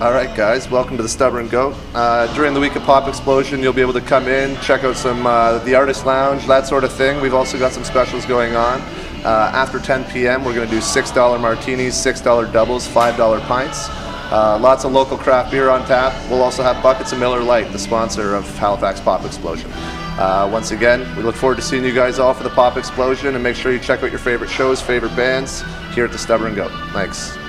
All right, guys, welcome to the Stubborn Goat. Uh, during the week of Pop Explosion, you'll be able to come in, check out some uh, the Artist Lounge, that sort of thing. We've also got some specials going on. Uh, after 10 p.m., we're going to do $6 martinis, $6 doubles, $5 pints. Uh, lots of local craft beer on tap. We'll also have buckets of Miller Lite, the sponsor of Halifax Pop Explosion. Uh, once again, we look forward to seeing you guys all for the Pop Explosion, and make sure you check out your favorite shows, favorite bands here at the Stubborn Goat. Thanks.